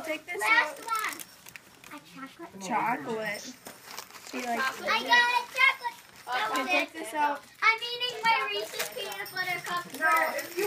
I'll take this Last out. one. A chocolate. Chocolate. She likes chocolate. I got a chocolate. That Okay, was take this out. I'm eating my Reese's peanut butter cup. No, if you